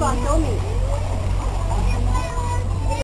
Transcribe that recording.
Bao.